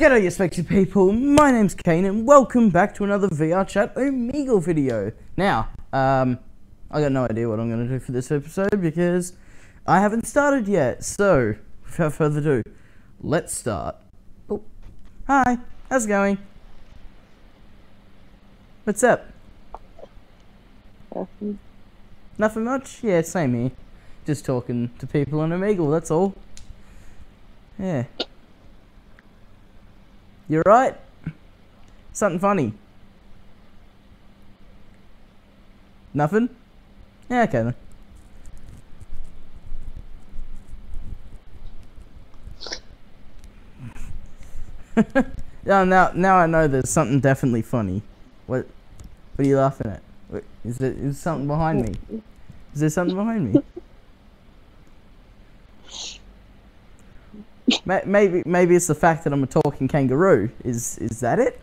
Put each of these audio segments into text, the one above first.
G'day you spectry people, my name's Kane and welcome back to another VR Chat Omegle video. Now, um, I got no idea what I'm going to do for this episode because I haven't started yet. So, without further ado, let's start. Oh, hi, how's it going? What's up? Nothing. Nothing much? Yeah, same here. Just talking to people on Omegle, that's all. Yeah. You right? Something funny? Nothing? Yeah, okay then. yeah, now now I know there's something definitely funny. What? What are you laughing at? Is there is something behind me? Is there something behind me? Ma- maybe maybe it's the fact that I'm a talking kangaroo. Is is that it?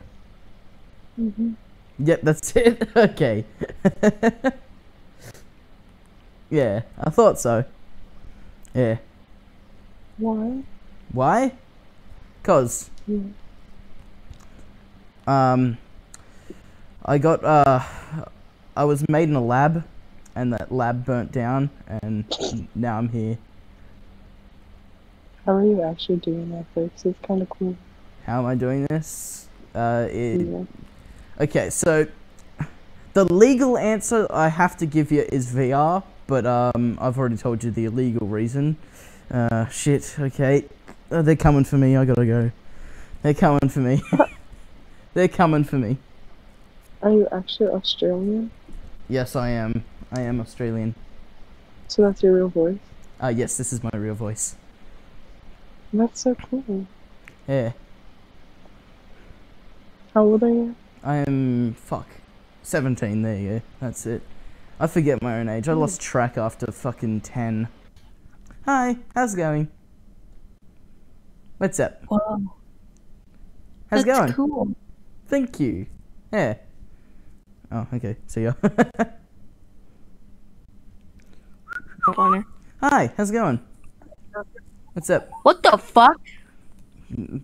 hmm Yep, that's it. okay. yeah, I thought so. Yeah. Why? Why? Cause Yeah. um, I got uh, I was made in a lab, and that lab burnt down, and now I'm here. How are you actually doing that first? It's kind of cool. How am I doing this? Uh, it, Yeah. Okay, so the legal answer I have to give you is VR, but um, I've already told you the illegal reason. Uh, shit. Okay, uh, they're coming for me. I gotta go. They're coming for me. they're coming for me. Are you actually Australian? Yes, I am. I am Australian. So that's your real voice? Uh, yes, this is my real voice. That's so cool. Yeah, How old are you? I am. Fuck. 17. There you go. That's it. I forget my own age. I lost track after fucking 10. Hi, how's it going? What's up? Wow. How's it that's going? cool. Thank you. Yeah. Oh, okay. See ya. Hi, how's it going? What's up? What the fuck?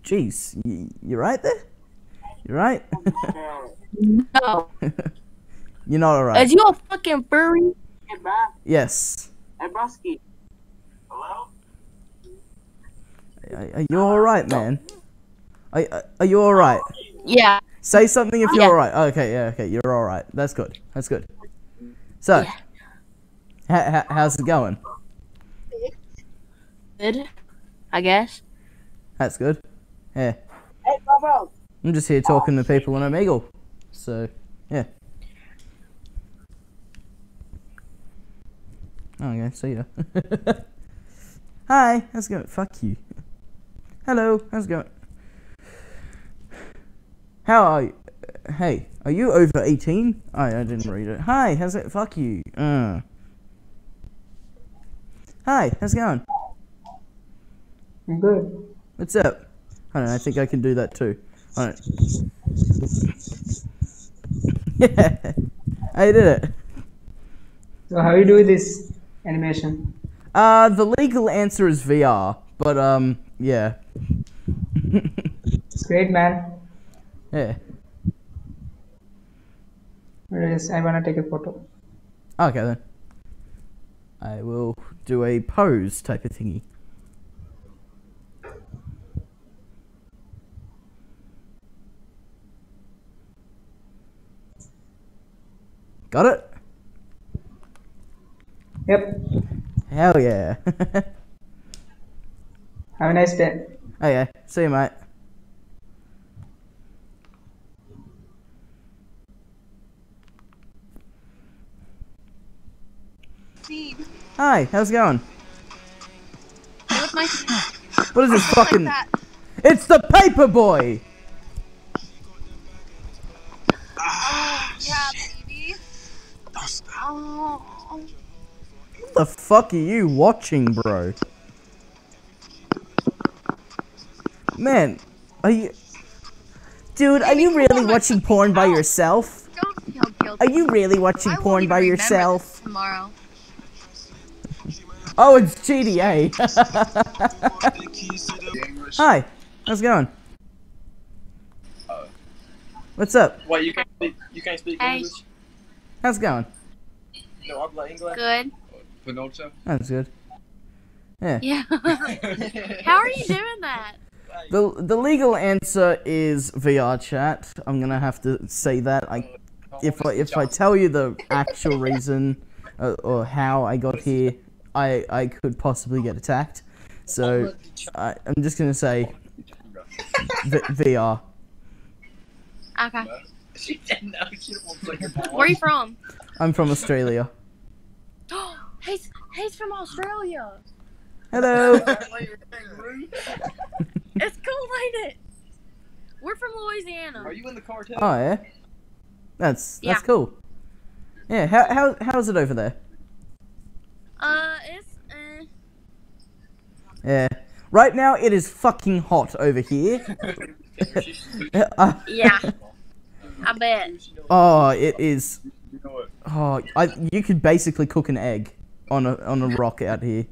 Jeez, y- you right there? You right? No. You're not alright. Is you a fucking furry? Hey, bro. Yes. Hey, broski. Hello? Are, are you alright, man? Are, are- are you alright? Yeah. Say something if you're Yeah. alright. Okay, yeah, okay, you're alright. That's good. That's good. So, Yeah. ha- ha- how's it going? Good. I guess. That's good. Yeah. Hey, bro. I'm just here talking to people on Omegle. So, yeah. Oh, okay, see ya. Hi, how's it going? Fuck you. Hello, how's it going? How are you? Hey, are you over 18? I, I didn't read it. Hi, how's it? Fuck you. Uh. Hi, how's it going? Good. What's up? I don't know, I think I can do that too. Alright. yeah. I did it. So how you do this animation? Uh, the legal answer is VR, but um, yeah. It's great, man. yeah. Yes, I wanna take a photo. Okay then. I will do a pose type of thingy. Got it? Yep. Hell yeah. Have a nice day. Oh, okay, see you mate. Steve, Hi, how's it going? What is this fucking... that. It's the paper boy! Yeah, baby. Oh, What the fuck are you watching, bro? Man, are you... Dude, are you really watching porn by yourself? don't feel guilty. Are you really watching porn by yourself? Tomorrow. Oh, it's GDA. Hi, how's it going? What's up? Wait, you can't speak. You can't speak Hey. English. How's it going? No, habla inglés. Good. Pinocho. That's good. Yeah. Yeah. How are you doing that? The the legal answer is VR chat. I'm gonna have to say that. I if I if I tell you the actual reason uh, or how I got here, I I could possibly get attacked. So I, I'm just gonna say v- VR. Okay. She said no. She don't want to play your ball. Where are you from? I'm from Australia. Oh, he's he's from Australia. Hello. It's cool, ain't it? We're from Louisiana. Are you in the car too? Oh yeah. That's that's Yeah. cool. Yeah. How how how's it over there? Uh, it's uh, Yeah. Right now it is fucking hot over here. Uh, yeah. I bet. oh, it is. You? Oh, I you could basically cook an egg on a on a rock out here.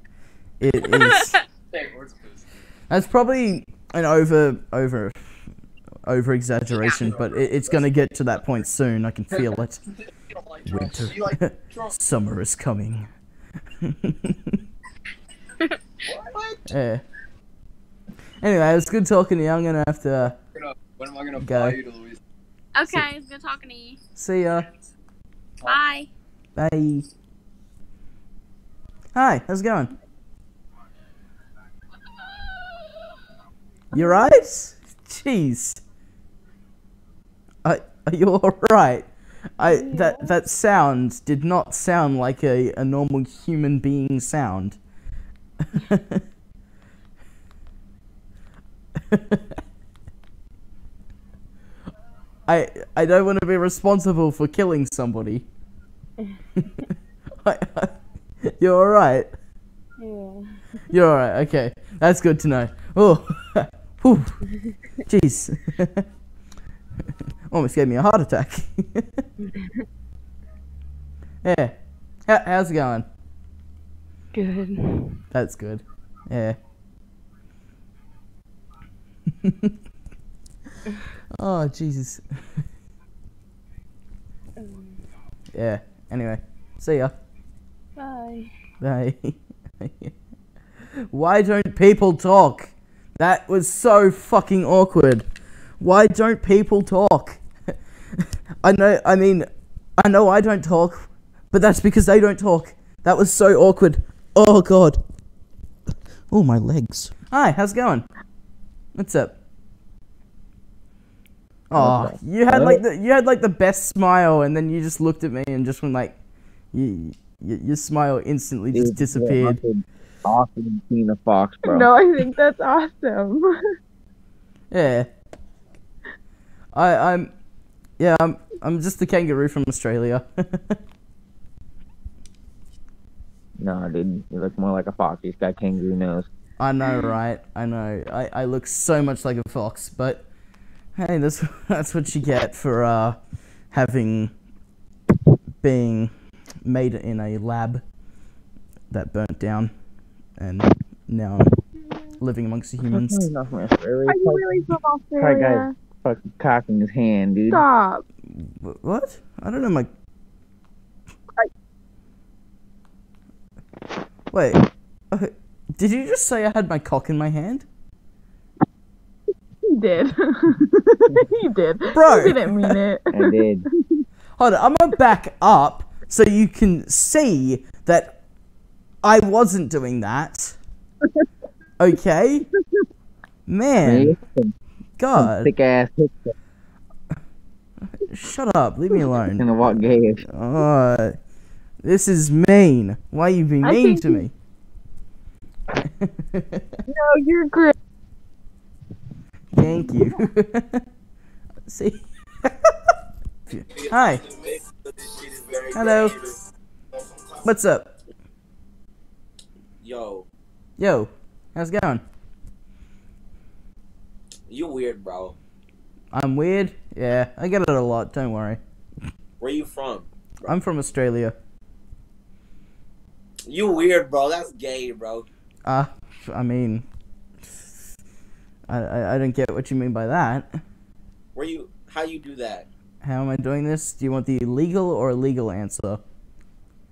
It is. Hey, where's this? That's probably an over over over exaggeration, but it, it's gonna get to that point soon. I can feel it. You don't like drunk. Winter, You like drunk. summer is coming. What? yeah. Anyway, it was good talking to you. I'm gonna have to When am I gonna Go. Okay, it's good talking to you. see ya. Bye. Bye. Hi, how's it going? You right? Jeez. Are, are you alright? I that that sound did not sound like a, a normal human being sound. I I don't want to be responsible for killing somebody. I, I, you're alright. Yeah. You're alright. Okay, that's good to know. Oh, whew. jeez, almost gave me a heart attack. yeah, How, how's it going? Good. That's good. Yeah. Oh Jesus. yeah. Anyway, see ya. Bye. Bye. Why don't people talk? That was so fucking awkward. Why don't people talk? I know, I mean, I know I don't talk, but that's because they don't talk. That was so awkward. Oh god. Oh, my legs. Hi, how's it going? What's up? Oh, you had like the you had like the best smile, and then you just looked at me and just went like, you, y your smile instantly just disappeared. Awesome Tina Fox, bro. No, I think that's awesome. Yeah. I I'm yeah, I'm I'm just the kangaroo from Australia. No, dude, you look more like a fox. He's got kangaroo nose. I know, right? I know. I, I look so much like a fox, but hey, that's that's what you get for uh having being made in a lab that burnt down and now living amongst the humans. He's not. Are you really from That Australia? guy's fucking cocking his hand, dude. Stop. What? I don't know my Wait. uh, Did you just say I had my cock in my hand? He did. he did. Bro. He didn't mean it. I did. Hold on, I'm gonna back up so you can see that I wasn't doing that. Okay? Man, God, Thick ass shut up, leave me alone. in the what gay Uh, this is mean. Why are you being I mean to me? No, you're great. Thank you. see? Hi, hello. What's up? Yo, Yo, how's it going? you weird, bro. I'm weird? Yeah, I get it a lot, don't worry. Where you from? I'm from Australia. You weird, bro. That's gay, bro. Uh, I mean, I, I, I don't get what you mean by that. Where you? How you do that? How am I doing this? Do you want the legal or illegal answer?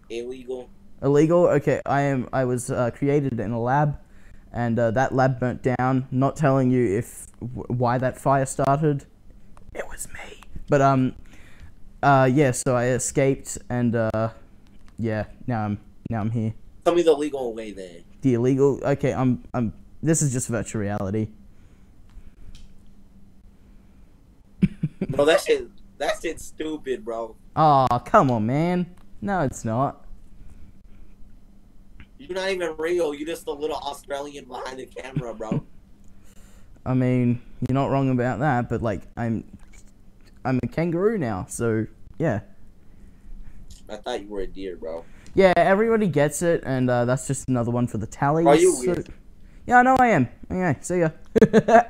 Illegal. Illegal. Okay, I am. I was uh, created in a lab, and uh, that lab burnt down. Not telling you if w- why that fire started. It was me. But um, uh, yeah. So I escaped, and uh, yeah. Now I'm now I'm here. Tell me the legal way then. The illegal. Okay, I'm I'm. This is just virtual reality. Bro, that shit that shit's stupid, bro. Oh, come on, man. No, it's not. You're not even real. You're just a little Australian behind the camera, bro. I mean, you're not wrong about that, but like, I'm, I'm a kangaroo now, so yeah, I thought you were a deer, bro. yeah. Everybody gets it, and uh, that's just another one for the tally. Are you so- weird? Yeah, I know I am. Okay, see ya.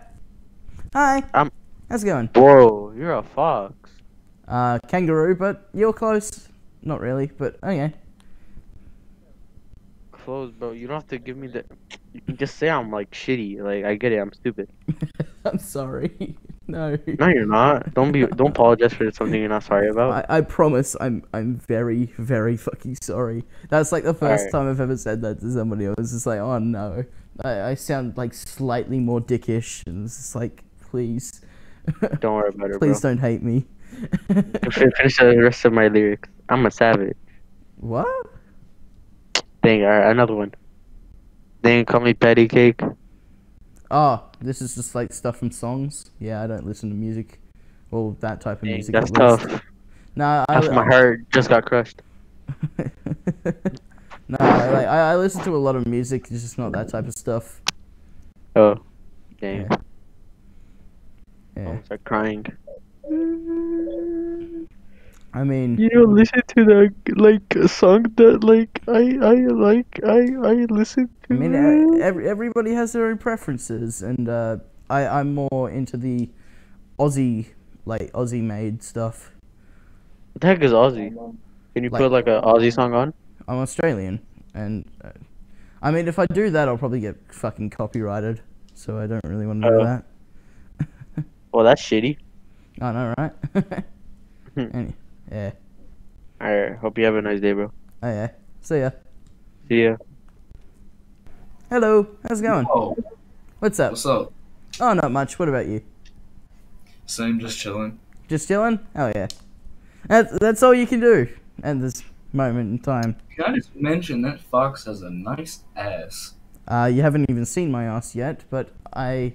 Hi. I'm- How's it going? Whoa, you're a fox. Uh, kangaroo, but you're close. Not really, but okay. Close, bro. You don't have to give me the. You can just say I'm like shitty. Like I get it. I'm stupid. I'm sorry. no. No, you're not. Don't be. Don't apologize for something you're not sorry about. I, I promise I'm I'm very very fucking sorry. That's like the first Alright. time I've ever said that to somebody. I was just like, oh no, I, I sound like slightly more dickish, and it's just like, please, Don't worry about it, please bro. don't hate me. Finish the rest of my lyrics. I'm a savage. what? Dang, alright, another one. They ain't call me patty cake. Oh, this is just like stuff from songs. Yeah, I don't listen to music, or that type of Dang, music. that's tough. No, I, Half my heart just got crushed. no, I, like I, I listen to a lot of music. It's just not that type of stuff. Oh, dang. Yeah. Yeah. I start crying. I mean, You don't listen to the like song that like I I like I I listen to. I mean, e- every, everybody has their own preferences, and uh, I I'm more into the Aussie like Aussie made stuff. What the heck is Aussie? Can you Like- put like an Aussie song on? I'm Australian, and uh, I mean, if I do that, I'll probably get fucking copyrighted. So I don't really want to do Oh. that. Well, that's shitty. I know, right? Any- yeah. Alright, hope you have a nice day, bro. Oh yeah. See ya. See ya. Hello. How's it going? Oh, What's up? what's up? Oh, not much. What about you? Same, just chilling. Just chilling? Oh yeah. That's that's all you can do at this moment in time. Can I just mention that Fox has a nice ass? Uh, you haven't even seen my ass yet, but I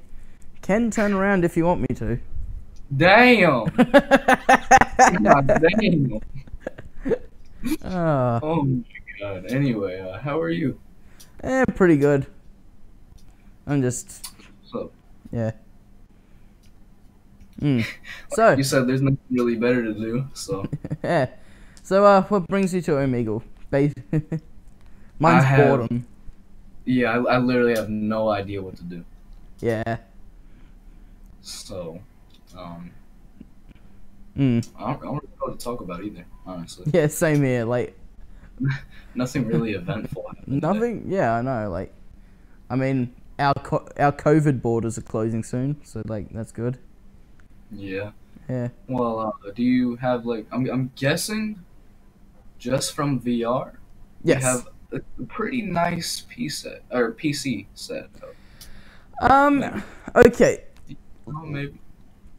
can turn around if you want me to. Damn! God damn! uh, Oh my god. Anyway, uh, how are you? eh, pretty good. I'm just, So, yeah. Mm. So, you said there's nothing really better to do, so yeah. So, uh, what brings you to Omegle? Ba- Mine's have- boredom. yeah, I, I literally have no idea what to do. Yeah. So, um, Mm. I don't, I don't know what to talk about either, honestly. Yeah, same here. Like, Nothing really eventful. nothing. Yeah, I know. Like, I mean, our co- our COVID borders are closing soon, so like that's good. Yeah. Yeah. Well, uh, do you have like? I'm I'm guessing, just from VR, Yes. you have a pretty nice PC set or PC set. Um. Okay. Oh, maybe.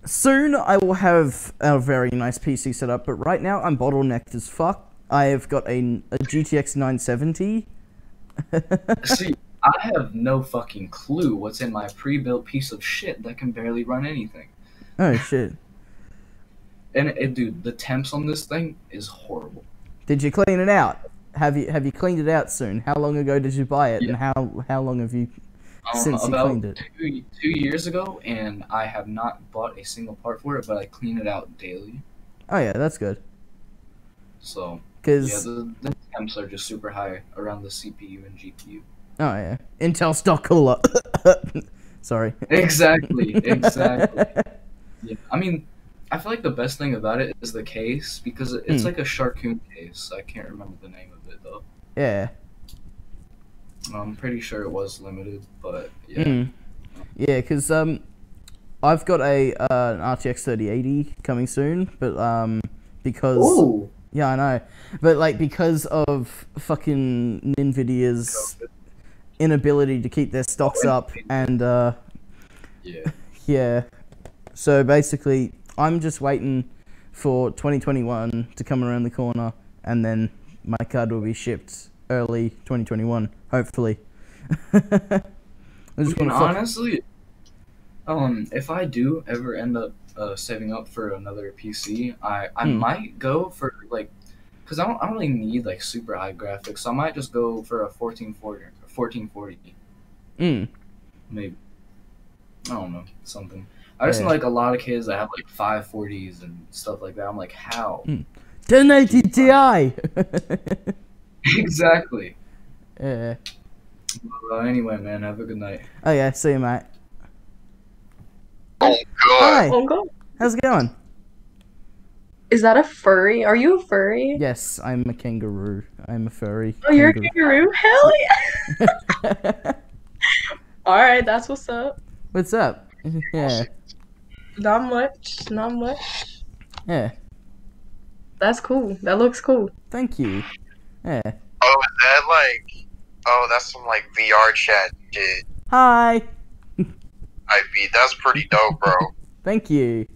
Soon I will have a very nice PC set up, but right now I'm bottlenecked as fuck. I have got a, a GTX 970. See, I have no fucking clue what's in my pre-built piece of shit that can barely run anything. oh shit! And it, dude, the temps on this thing is horrible. Did you clean it out? Have you have you cleaned it out soon? How long ago did you buy it, and how how long have you Um, since you about cleaned it? Two, two years ago, and I have not bought a single part for it, but I clean it out daily. Oh yeah, that's good. So Cause yeah, the, the temps are just super high around the CPU and GPU. oh yeah, Intel stock cooler. Sorry. Exactly, exactly. Yeah, I mean, I feel like the best thing about it is the case because it's Hmm. like a Sharkoon case. I can't remember the name of it though. Yeah. I'm pretty sure it was limited, but yeah. Mm. Yeah, because um, I've got a uh, an RTX 3080 coming soon, but um because Ooh. yeah I know, but like because of fucking Nvidia's inability to keep their stocks up and uh Yeah. yeah, so basically I'm just waiting for 2021 to come around the corner, and then my card will be shipped early 2021, hopefully. I just And want to honestly, um, if I do ever end up uh, saving up for another PC, I I Hmm. might go for like, cause I don't I don't really need like super high graphics. So I might just go for a 1440, 1440 Mm. maybe. I don't know something. I just Yeah. know like a lot of kids that have like 540s and stuff like that. I'm like, how? Hmm. 1080 Ti. exactly. Yeah. Well, anyway, man, have a good night. Oh yeah. See you, mate. Oh god. Hi. Oh god. How's it going? Is that a furry? Are you a furry? Yes, I'm a kangaroo. I'm a furry. Oh, you're a kangaroo. kangaroo? Hell yeah! Alright, that's what's up. What's up? Yeah. Not much. Not much. Yeah. That's cool. That looks cool. Thank you. Yeah. Oh, is that like? Oh, that's some like VR chat shit. Hi. I beat. That's pretty dope, bro. Thank you.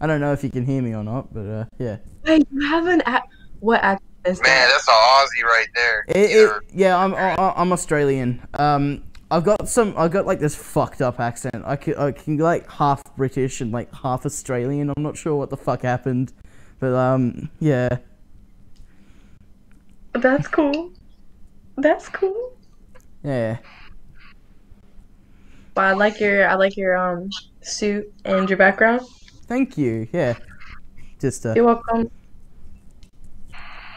I don't know if you can hear me or not, but uh, yeah. Wait, you have an act. What act is Man, that? that's an Aussie right there. It, it, yeah, I'm I- I'm Australian. Um, I've got some. I've got like this fucked up accent. I can I can like half British and like half Australian. I'm not sure what the fuck happened, but um, yeah, That's cool. That's cool. yeah. But I like your I like your um suit and your background. Thank you. Yeah. Just uh. You're welcome.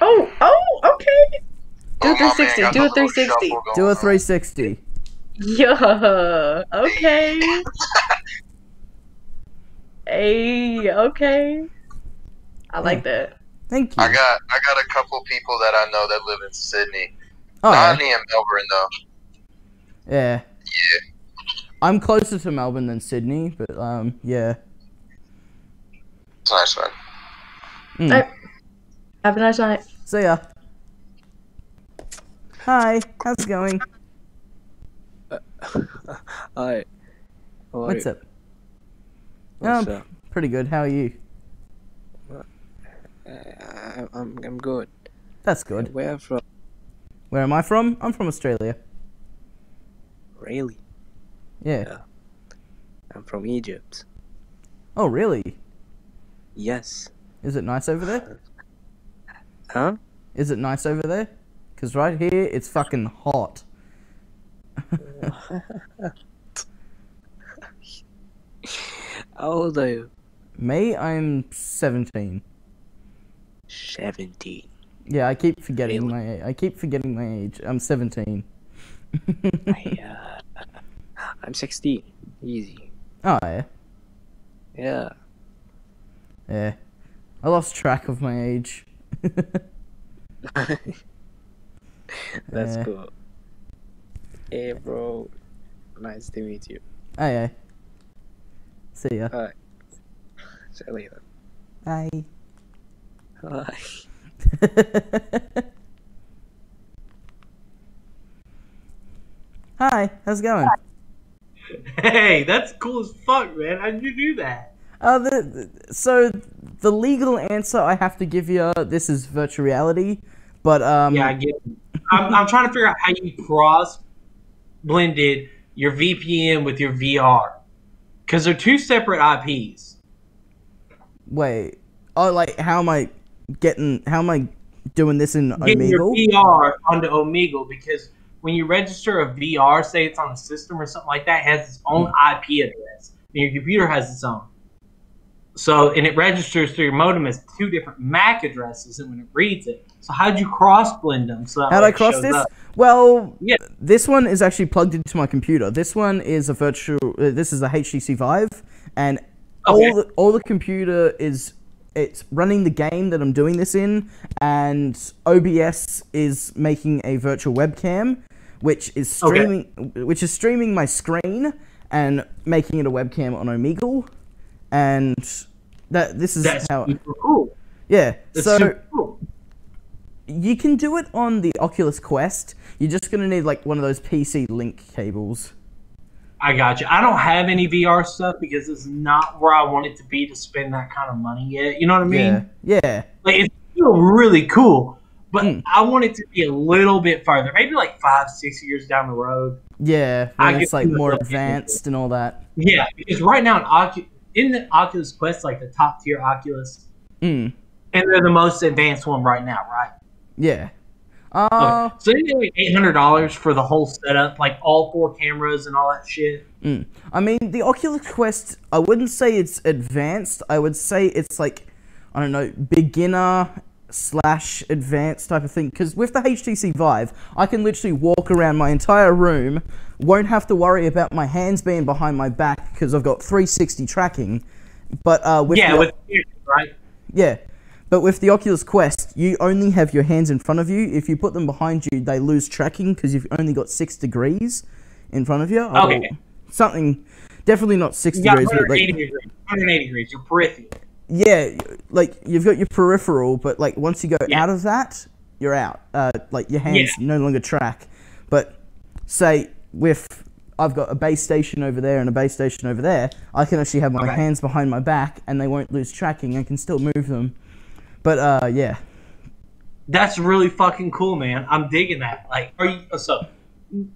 Oh, oh, okay. Do a 360. Do a 360. Do a 360. Yeah. Okay. hey. Okay. I like that. Thank you. I got I got a couple people that I know that live in Sydney. Oh, Not near Melbourne though. yeah. Yeah. I'm closer to Melbourne than Sydney, but um, yeah. It's nice man. Mm. Alright. Have a nice night. See ya. Hi. How's it going? Hi. How What's you? up? What's um, up? pretty good. How are you? Uh, I'm I'm good. That's good. Where from? Where am I from? I'm from Australia. Really? Yeah. I'm from Egypt. Oh, really? Yes. Is it nice over there? Huh? Is it nice over there? Cause right here it's fucking hot. How old are you? Me, I'm 17. Seventeen. Yeah, I keep forgetting my I keep forgetting my age. I'm 17. I, uh, I'm sixteen. Easy. Oh yeah. Yeah. Yeah. I lost track of my age. That's Yeah. cool. Hey, bro. Nice to meet you. Oh yeah. See ya. Alright. See you later. Bye. Bye. Hi, how's it going? Hey, that's cool as fuck, man. How'd you do that? Uh, the, so the legal answer I have to give you, this is virtual reality, but um. Yeah, I get. It. I'm, I'm trying to figure out how you cross blended your VPN with your VR because they're two separate IPs. Wait. Oh, like how am I getting? How am I doing this in Getting your Omegle? VR onto Omegle because when you register a VR, say it's on a system or something like that, it has its own IP address, and your computer has its own. So, and it registers through your modem as two different MAC addresses, and when it reads it, so how'd you cross blend them? So How'd I cross this? up? Well, Yeah. this one is actually plugged into my computer. This one is a virtual. Uh, this is a HTC Vive, and all the all the computer is it's running the game that I'm doing this in, and OBS is making a virtual webcam, which is Okay. streaming, which is streaming my screen, and making it a webcam on Omegle, and that this is That's how. super cool. Yeah. That's so cool. you can do it on the Oculus Quest. You're just gonna need like one of those PC link cables. I got you. I don't have any VR stuff because it's not where I want it to be to spend that kind of money yet. You know what I mean? Yeah. Yeah. Like it's still really cool, but Hmm. I want it to be a little bit farther, maybe like five, six years down the road. Yeah. When it's like more advanced and all that. Yeah, because right now in, Ocu- in the Oculus Quest, like the top tier Oculus, Mm. and they're the most advanced one right now, right? Yeah. Uh, Okay. So they like eight hundred dollars for the whole setup, like all four cameras and all that shit. Mm. I mean, the Oculus Quest, I wouldn't say it's advanced. I would say it's like, I don't know, beginner slash advanced type of thing. Because with the HTC Vive, I can literally walk around my entire room, won't have to worry about my hands being behind my back because I've got 360 tracking. But uh, with yeah, the, with right. yeah, but with the Oculus Quest, you only have your hands in front of you. If you put them behind you, they lose tracking because you've only got six degrees in front of you. Okay. Something, definitely not six You got degrees, but 180 like degrees. 180 degrees. Your peripheral. yeah, like you've got your peripheral, but like once you go Yeah. out of that, you're out. Uh, like your hands Yeah. no longer track. But say with I've got a base station over there and a base station over there, I can actually have my Okay. hands behind my back and they won't lose tracking. I can still move them. But uh, yeah. That's really fucking cool, man. I'm digging that. Like, are you so?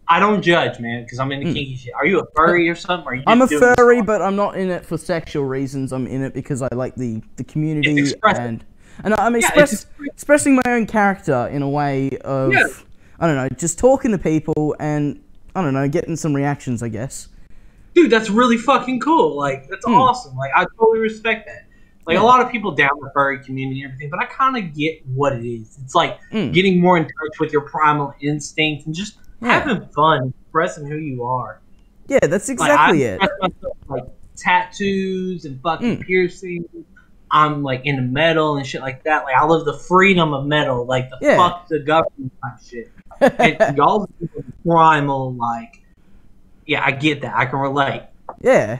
I don't judge, man, because I'm into Mm. kinky shit. Are you a furry or something? Or are you I'm a furry, but I'm not in it for sexual reasons. I'm in it because I like the, the community and and I'm Yeah, express, it's expressing my own character in a way of Yeah. I don't know, just talking to people and I don't know, getting some reactions. I guess. dude, that's really fucking cool. Like, that's Hmm. awesome. Like, I totally respect that. Like, Yeah. a lot of people down the furry community and everything, but I kind of get what it is. It's like Mm. getting more in touch with your primal instinct and just Yeah. having fun, expressing who you are. Yeah, that's Like, exactly I it. myself, like tattoos and fucking Mm. piercings. I'm like into metal and shit like that. Like I love the freedom of metal, like the Yeah. fuck the government type shit. And y'all primal, like, yeah, I get that. I can relate. Yeah.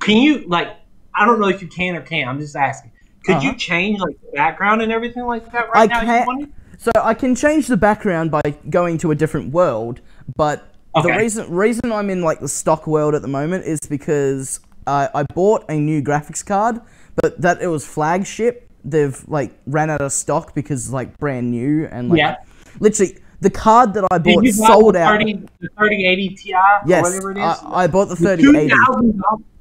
Can you like? I don't know if you can or can't. I'm just asking. Could Uh-huh. you change like the background and everything like that right I now? wanted? So I can change the background by going to a different world, but the reason reason I'm in like the stock world at the moment is because I I bought a new graphics card, but that it was flagship. They've like ran out of stock because it's like brand new and like Yeah. literally the card that I bought sold the out. 30, the 3080 Ti Yes, or whatever it is? I, I bought the The 3080.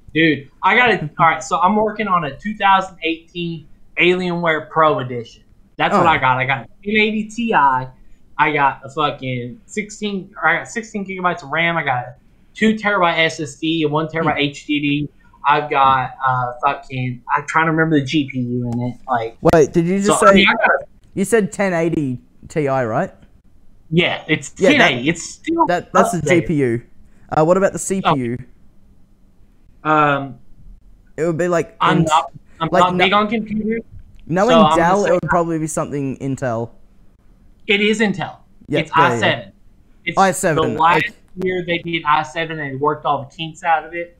$2,000 Dude, I got it. All right, so I'm working on a 2018 Alienware Pro Edition. That's what Oh. I got. I got a 1080 Ti. I got a fucking 16. Or I got 16 gigabytes of RAM. I got a two terabyte SSD, a one terabyte Hmm. HDD. I've got uh fucking. I'm trying to remember the GPU in it. Like, Wait, did you just So, I say mean, I got- you said 1080 Ti, right? yeah, it's Yeah, 1080. that- it's still That that's the. GPU. Uh, what about the CPU? Um, It would be like I'm Int- not. I'm like not no- big on computers. knowing so Dell, it would probably be something Intel. It is Intel. Yeah, it's yeah, yeah. i7. It's i7, The last okay. year they did i7 and they worked all the kinks out of it.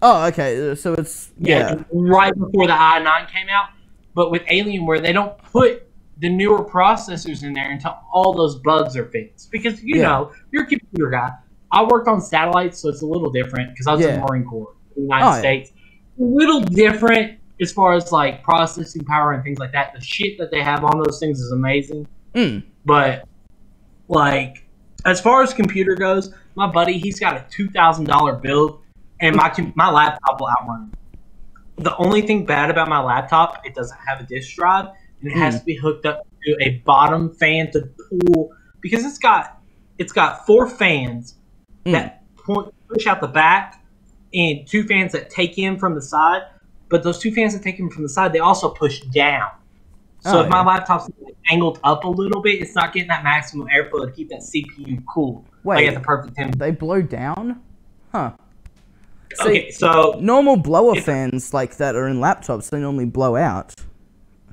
Oh, okay. So it's yeah. Right before the i9 came out. But with Alienware, they don't put the newer processors in there until all those bugs are fixed. Because, you Yeah. know, you're a computer guy. I worked on satellites, so it's a little different because I was in the Marine Corps in the United Oh, yeah. States. A little different as far as like processing power and things like that. The shit that they have on those things is amazing. Mm. But like as far as computer goes, my buddy he's got a two thousand dollar build, and my my laptop will outrun. him. The only thing bad about my laptop, it doesn't have a disk drive, and it has Mm. to be hooked up to a bottom fan to pull because it's got it's got four fans Mm. that point, push out the back, and two fans that take in from the side. But those two fans that take in from the side, they also push down. So Oh, if my laptop's like, angled up a little bit, it's not getting that maximum airflow to keep that CPU cool. like Wait, at the perfect temperature. they blow down? Huh. Okay, so normal blower fans like that are in laptops, they normally blow out.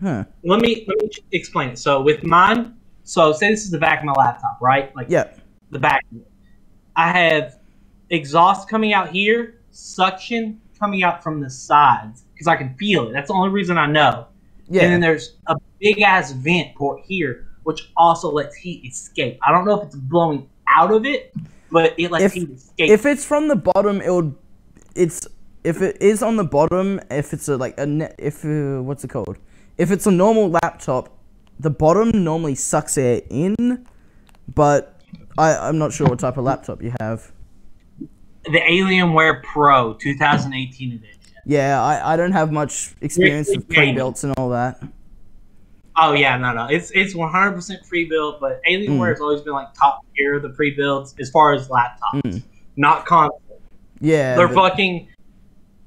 Huh. let me let me explain it. So with mine, so say this is the back of my laptop, right? Like Yeah. the back. I have exhaust coming out here, suction coming out from the sides because I can feel it. That's the only reason I know. Yeah. And then there's a big ass vent port here, which also lets heat escape. I don't know if it's blowing out of it, but it lets If- heat escape. If it's from the bottom, it'll. It's if it is on the bottom. If it's a like a net. If uh, what's it called? If it's a normal laptop, the bottom normally sucks air in, but I I'm not sure what type of laptop you have. the Alienware Pro 2018 edition. Yeah, I, I don't have much experience with pre-builts and all that. Oh yeah, no, no, it's it's 100% pre-built, but Alienware Mm. has always been like top tier of the pre-builds as far as laptops, Mm. not console. Yeah, Their but- fucking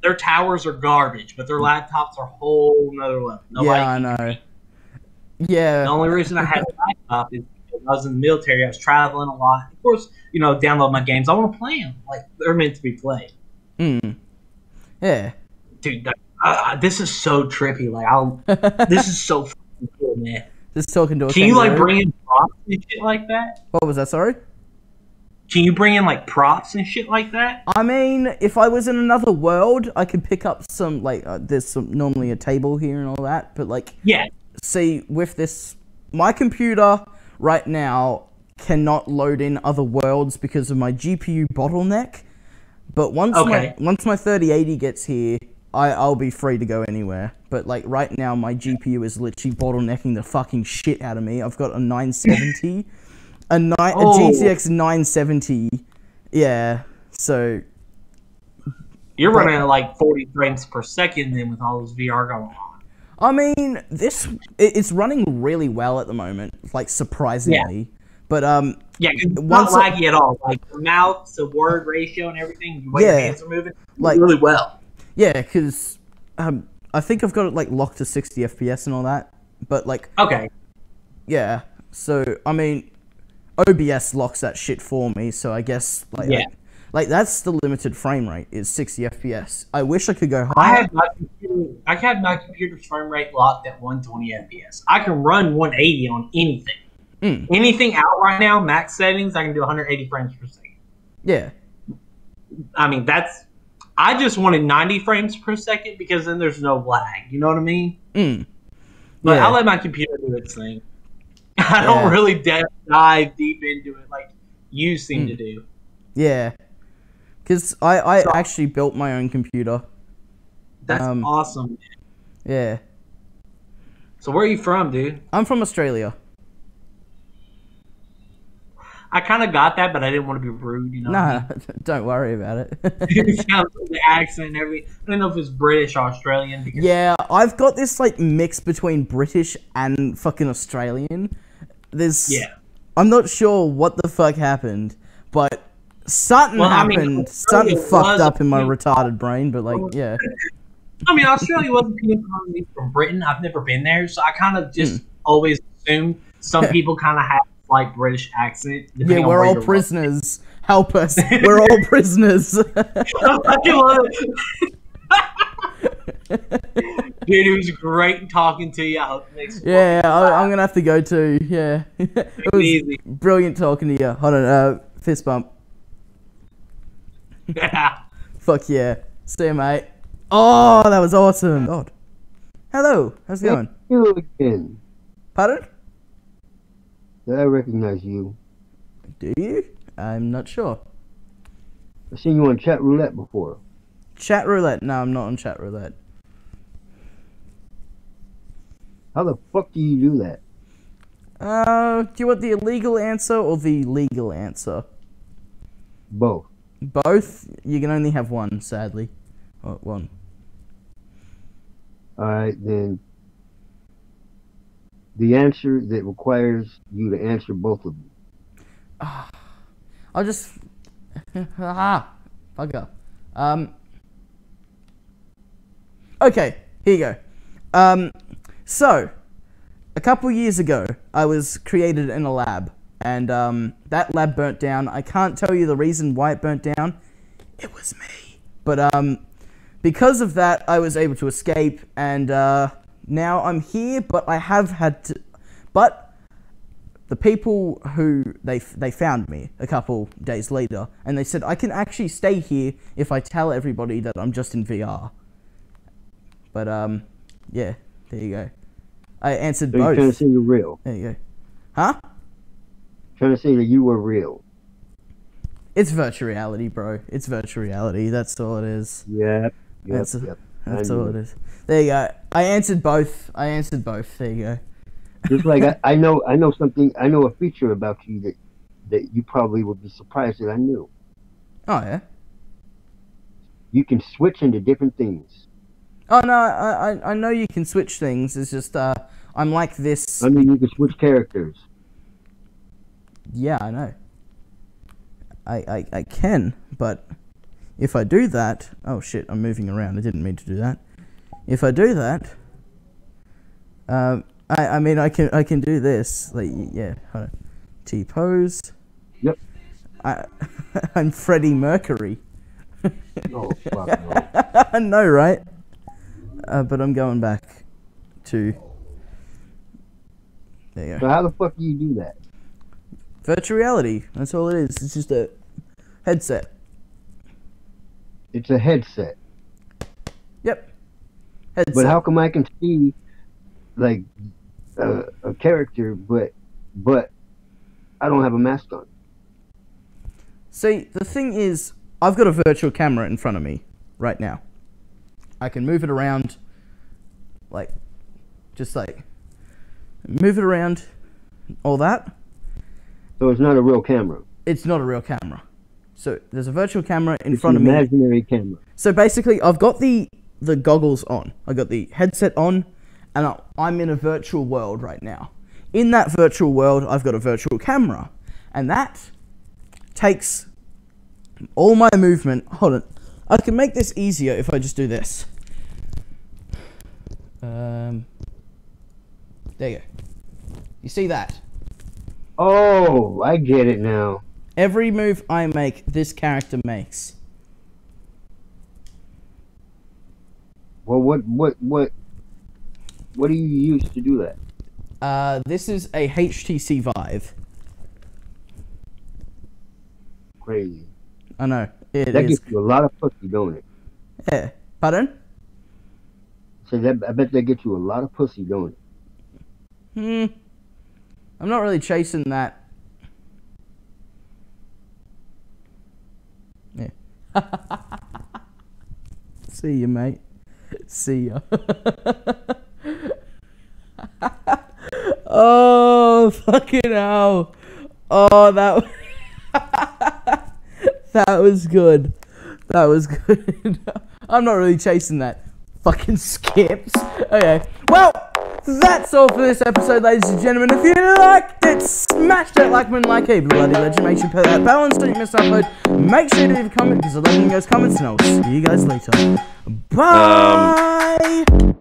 their towers are garbage, but their laptops are a whole nother level. Nobody yeah, I know. Yeah. The only reason I had a laptop is I was in the military. I was traveling a lot. Of course, you know, download my games. I want to play them. Like they're meant to be played. Mm. Yeah. Dude, that, uh, this is so trippy. Like I'll. this is so fucking cool, man. Just talking to a Can you like bring in props and shit like that? What was that? Sorry. Can you bring in like props and shit like that? I mean, if I was in another world, I could pick up some like uh, there's some normally a table here and all that, but like Yeah. see with this my computer right now cannot load in other worlds because of my GPU bottleneck. But once Okay. my once my 3080 gets here, I I'll be free to go anywhere. But like right now my GPU is literally bottlenecking the fucking shit out of me. I've got a 970 a, ni- Oh. a GTX 970. Yeah. So You're running at like 40 frames per second then with all this VR going on. I mean, this it's running really well at the moment, like surprisingly. Yeah. But um, Yeah, it's not laggy at all. Like the mouth to word ratio and everything, the way your hands are moving, Like- really well. yeah, because um, I think I've got it like locked to 60 FPS and all that. But like, Okay. yeah. So I mean, OBS locks that shit for me. So I guess like, Yeah. like, like that's the limited frame rate is 60 FPS. I wish I could go higher. I have my computer. I have my computer's frame rate locked at 120 FPS. I can run 180 on anything. Mm. Anything out right now, max settings, I can do 180 frames per second. Yeah. I mean, that's. I just wanted 90 frames per second because then there's no lag. You know what I mean? Mm. But Yeah. I let my computer do its thing. I don't really dive deep into it like you seem Mm. to do. Yeah. Because I I actually built my own computer. That's Um, awesome. Yeah. So where are you from, dude? I'm from Australia. I kind of got that, but I didn't want to be rude. You know. I Nah, don't worry about it. it sounds like the accent and everything. I don't know if it's British or Australian. Because yeah, I've got this like mix between British and fucking Australian. There's Yeah. I'm not sure what the fuck happened, but something Well, I mean, happened. Something fucked up in my retarded brain, but like yeah. I mean, Australia wasn't colony from Britain. I've never been there, so I kind of just always assume some people kind of have like British accent. Yeah, we're all prisoners. Help us. We're all prisoners. I fucking love it. Dude, it was great talking to you. I hope next yeah, I, I'm gonna have to go too. Yeah, it was easy. brilliant talking to you. Hold on, uh, fist bump. Fuck yeah. See you, mate. Oh, that was awesome. God. Hello. How's it going? You again. Pardon? Did I recognize you? Do you? I'm not sure. I've seen you on chat roulette before. Chat roulette. No, I'm not on chat roulette. How the fuck do you do that? Uh, do you want the illegal answer or the legal answer? Both. Both? You can only have one, sadly. Oh, one. Alright, then. The answer that requires you to answer both of them. I'll just. ah, bugger. Um. Okay, here you go. Um, so, a couple years ago, I was created in a lab, and um, that lab burnt down. I can't tell you the reason why it burnt down. It was me. But um, because of that, I was able to escape, and uh, now I'm here. But I have had to. But the people who they they found me a couple days later, and they said I can actually stay here if I tell everybody that I'm just in VR. But um, yeah, there you go. I answered So you're trying to both. say you're real. There you go. Huh? Trying to say that you were real. It's virtual reality, bro. It's virtual reality. That's all it is. Yep. Yep. That's, yep. that's all it is. There you go. I answered both. I answered both. There you go. Just like I, I know, I know something. I know a feature about you that that you probably would be surprised that I knew. Oh yeah. You can switch into different things. Oh no, I I, I know you can switch things. It's just uh, I'm like this. I mean, you can switch characters. Yeah, I know. I, I, I can, but if I do that, oh shit, I'm moving around. I didn't mean to do that. If I do that, um, I, I mean, I can I can do this. Like, yeah, hold on. T pose. Yep. I, I'm Freddie Mercury. Oh. I know, right? Uh, but I'm going back to. There you go. So how the fuck do you do that? Virtual reality. That's all it is. It's just a headset. It's a headset. Yep. Headset. But how come I can see like uh, a character, but but I don't have a mask on? See, the thing is, I've got a virtual camera in front of me right now. I can move it around, like, just like, move it around, all that. So it's not a real camera. It's not a real camera. So there's a virtual camera in It's front of me. imaginary camera. So basically, I've got the the goggles on. I got the headset on, and I- I'm in a virtual world right now. In that virtual world, I've got a virtual camera, and that takes all my movement. Hold on, I can make this easier if I just do this. Um, there you go. You see that? Oh, I get it now. Every move I make, this character makes. Well, what what what what do you use to do that? Uh, this is a HTC Vive. Crazy. I know. It that is. gets you a lot of pussy, don't it? Yeah. Pardon? So that I bet that gets you a lot of pussy, don't it? Hmm. I'm not really chasing that. Yeah. See you, mate. See ya. oh, fucking hell. Oh, that. that was good. That was good. I'm not really chasing that. Fucking skips. Okay. Well, that's all for this episode, ladies and gentlemen. If you liked it, smash that like button like a bloody legend. Make sure you put that bell on so you miss upload. Make sure to leave a comment because I love you guys' comments, and I'll see you guys later. Um, Bye.